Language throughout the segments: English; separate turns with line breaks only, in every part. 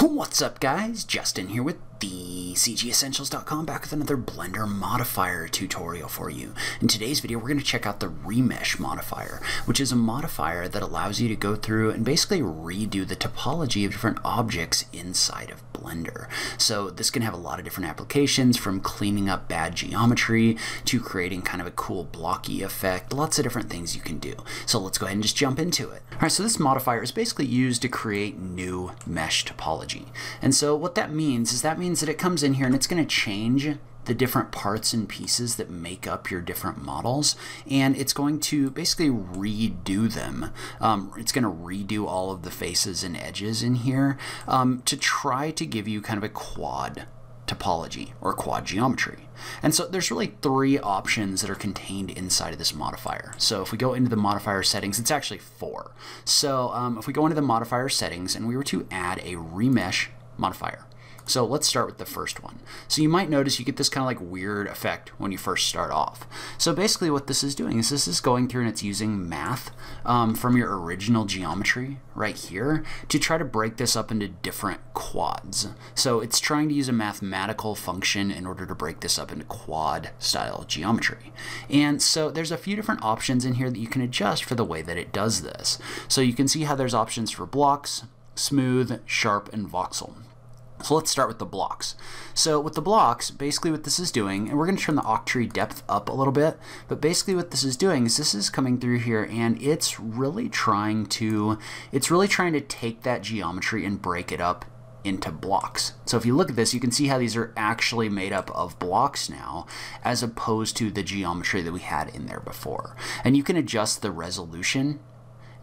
What's up guys? Justin here with the CGEssentials.com back with another Blender modifier tutorial for you. In today's video we're going to check out the Remesh modifier, which is a modifier that allows you to go through and basically redo the topology of different objects inside of Blender. So this can have a lot of different applications from cleaning up bad geometry to creating kind of a cool blocky effect, lots of different things you can do. So let's go ahead and just jump into it. Alright, so this modifier is basically used to create new mesh topology. And so what that means is that means means that it comes in here and it's going to change the different parts and pieces that make up your different models and it's going to basically redo them. Um, it's going to redo all of the faces and edges in here um, to try to give you kind of a quad topology or quad geometry. And so there's really three options that are contained inside of this modifier. So if we go into the modifier settings, it's actually four. So um, if we go into the modifier settings and we were to add a remesh modifier, so let's start with the first one. So you might notice you get this kind of like weird effect when you first start off. So basically what this is doing is this is going through and it's using math um, from your original geometry right here to try to break this up into different quads. So it's trying to use a mathematical function in order to break this up into quad style geometry. And so there's a few different options in here that you can adjust for the way that it does this. So you can see how there's options for blocks, smooth, sharp, and voxel. So let's start with the blocks. So with the blocks, basically what this is doing, and we're going to turn the octree depth up a little bit, but basically what this is doing is this is coming through here and it's really trying to, it's really trying to take that geometry and break it up into blocks. So if you look at this, you can see how these are actually made up of blocks now, as opposed to the geometry that we had in there before. And you can adjust the resolution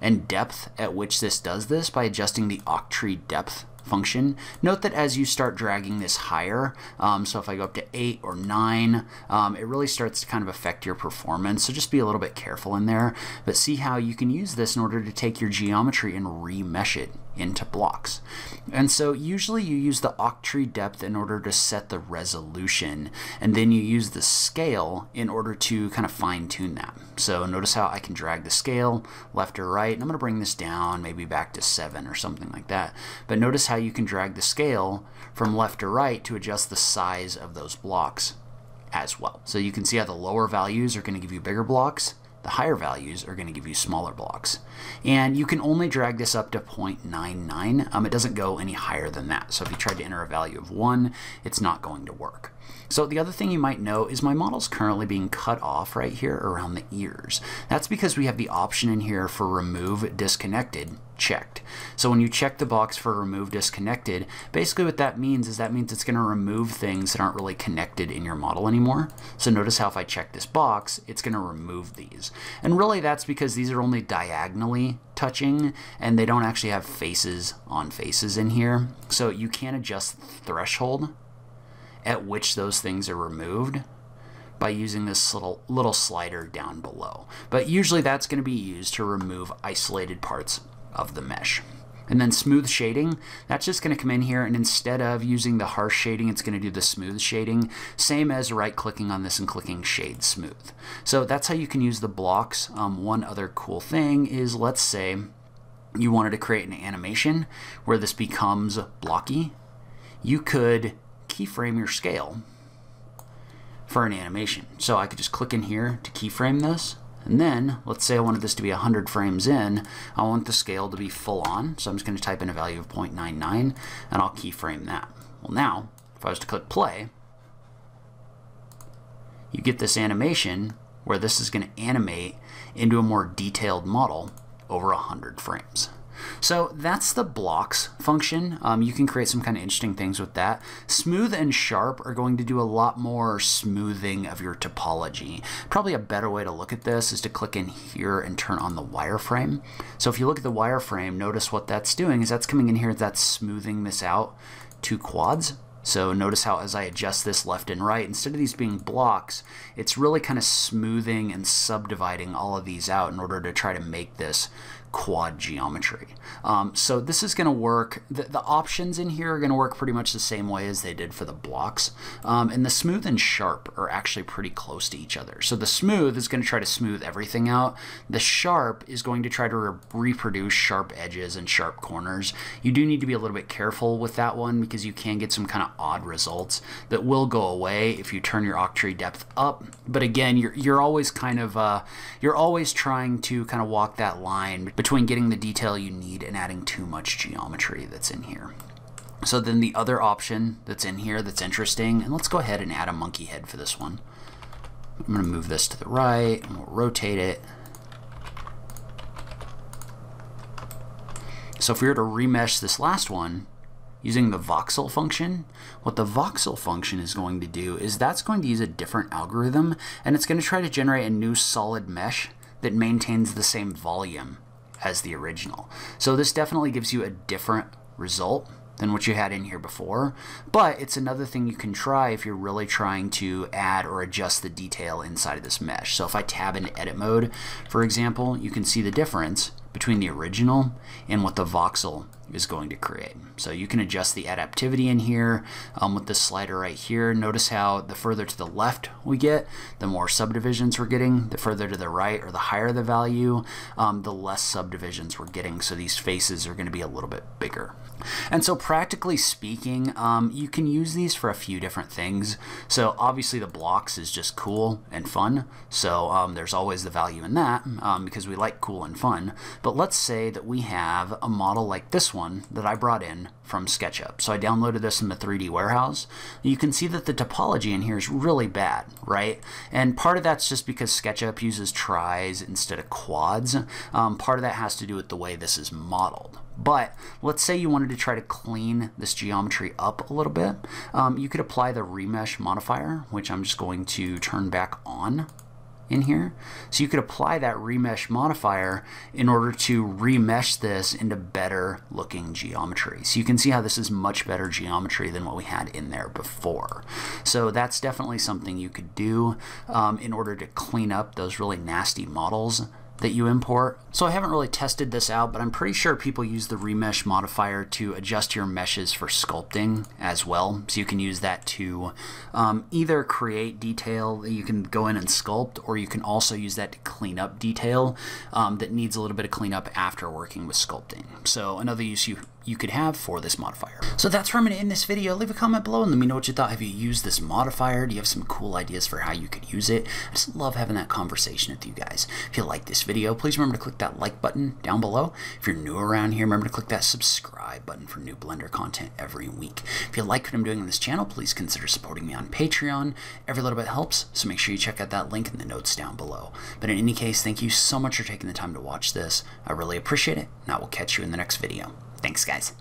and depth at which this does this by adjusting the octree depth function. Note that as you start dragging this higher, um, so if I go up to 8 or 9, um, it really starts to kind of affect your performance, so just be a little bit careful in there. But see how you can use this in order to take your geometry and remesh it into blocks. And so usually you use the octree depth in order to set the resolution, and then you use the scale in order to kind of fine tune that. So notice how I can drag the scale left or right, and I'm going to bring this down maybe back to 7 or something like that. But notice how you can drag the scale from left to right to adjust the size of those blocks as well. So you can see how the lower values are going to give you bigger blocks, the higher values are going to give you smaller blocks. And you can only drag this up to 0.99. Um, it doesn't go any higher than that. So if you tried to enter a value of 1, it's not going to work. So the other thing you might know is my model's currently being cut off right here around the ears. That's because we have the option in here for remove disconnected checked. So when you check the box for remove disconnected, basically what that means is that means it's going to remove things that aren't really connected in your model anymore. So notice how if I check this box, it's going to remove these. And really that's because these are only diagonally touching and they don't actually have faces on faces in here. So you can adjust the threshold at which those things are removed by using this little little slider down below. But usually that's going to be used to remove isolated parts of the mesh. And then smooth shading, that's just going to come in here and instead of using the harsh shading, it's going to do the smooth shading, same as right clicking on this and clicking shade smooth. So that's how you can use the blocks. Um, one other cool thing is let's say you wanted to create an animation where this becomes blocky. You could keyframe your scale for an animation. So I could just click in here to keyframe this. And then, let's say I wanted this to be 100 frames in. I want the scale to be full on. So I'm just going to type in a value of 0.99 and I'll keyframe that. Well now, if I was to click play, you get this animation where this is going to animate into a more detailed model over 100 frames. So that's the blocks function. Um, you can create some kind of interesting things with that. Smooth and sharp are going to do a lot more smoothing of your topology. Probably a better way to look at this is to click in here and turn on the wireframe. So if you look at the wireframe, notice what that's doing is that's coming in here, that's smoothing this out to quads. So notice how as I adjust this left and right, instead of these being blocks, it's really kind of smoothing and subdividing all of these out in order to try to make this quad geometry. Um, so this is going to work, the, the, options in here are going to work pretty much the same way as they did for the blocks. Um, and the smooth and sharp are actually pretty close to each other. So the smooth is going to try to smooth everything out. The sharp is going to try to re reproduce sharp edges and sharp corners. You do need to be a little bit careful with that one because you can get some kind of odd results that will go away if you turn your Octree depth up. But again, you're, you're always kind of, uh, you're always trying to kind of walk that line between getting the detail you need and adding too much geometry that's in here. So then the other option that's in here that's interesting, and let's go ahead and add a monkey head for this one. I'm to move this to the right, and we'll rotate it. So if we were to remesh this last one, using the voxel function, what the voxel function is going to do is that's going to use a different algorithm and it's going to try to generate a new solid mesh that maintains the same volume as the original. So this definitely gives you a different result than what you had in here before, but it's another thing you can try if you're really trying to add or adjust the detail inside of this mesh. So if I tab into edit mode, for example, you can see the difference between the original and what the voxel is going to create. So you can adjust the adaptivity in here um, with this slider right here. Notice how the further to the left we get, the more subdivisions we're getting. The further to the right or the higher the value, um, the less subdivisions we're getting. So these faces are going to be a little bit bigger. And so practically speaking, um, you can use these for a few different things. So obviously the blocks is just cool and fun. So um, there's always the value in that um, because we like cool and fun. But let's say that we have a model like this one that I brought in from SketchUp. So I downloaded this in the 3D warehouse. You can see that the topology in here is really bad, right? And part of that's just because SketchUp uses tris instead of quads. Um, part of that has to do with the way this is modeled. But let's say you wanted to try to clean this geometry up a little bit. Um, you could apply the remesh modifier, which I'm just going to turn back on in here. So you could apply that remesh modifier in order to remesh this into better looking geometry. So you can see how this is much better geometry than what we had in there before. So that's definitely something you could do um, in order to clean up those really nasty models that you import. So I haven't really tested this out, but I'm pretty sure people use the remesh modifier to adjust your meshes for sculpting as well. So you can use that to um, either create detail that you can go in and sculpt, or you can also use that to clean up detail um, that needs a little bit of cleanup after working with sculpting. So another use you you could have for this modifier. So that's where I'm going to end this video. Leave a comment below and let me know what you thought. Have you used this modifier? Do you have some cool ideas for how you could use it? I just love having that conversation with you guys. If you like this video, please remember to click that like button down below. If you're new around here, remember to click that subscribe button for new Blender content every week. If you like what I'm doing on this channel, please consider supporting me on Patreon. Every little bit helps, so make sure you check out that link in the notes down below. But in any case, thank you so much for taking the time to watch this. I really appreciate it, and I will catch you in the next video. Thanks, guys.